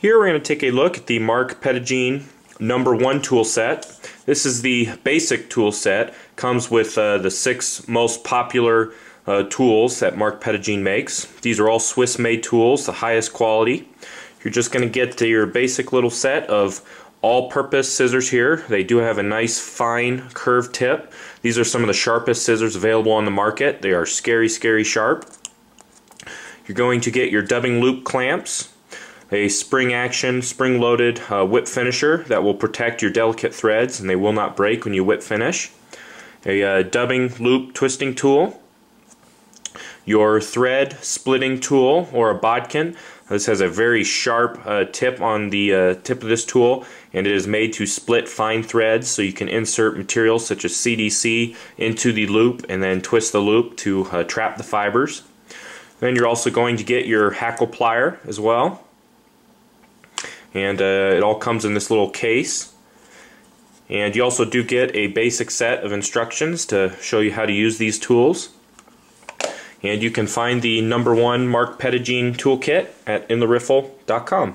Here we're going to take a look at the Marc Petitjean number one tool set. This is the basic tool set. Comes with uh, the six most popular uh, tools that Marc Petitjean makes. These are all Swiss made tools, the highest quality. You're just going to get your basic little set of all-purpose scissors here. They do have a nice fine curved tip. These are some of the sharpest scissors available on the market. They are scary, scary sharp. You're going to get your dubbing loop clamps a spring action, spring loaded uh, whip finisher that will protect your delicate threads and they will not break when you whip finish. A uh, dubbing loop twisting tool. Your thread splitting tool or a bodkin. This has a very sharp uh, tip on the uh, tip of this tool and it is made to split fine threads so you can insert materials such as CDC into the loop and then twist the loop to uh, trap the fibers. Then you're also going to get your hackle plier as well and uh, it all comes in this little case and you also do get a basic set of instructions to show you how to use these tools and you can find the number one Marc Petitjean toolkit at intheriffle.com.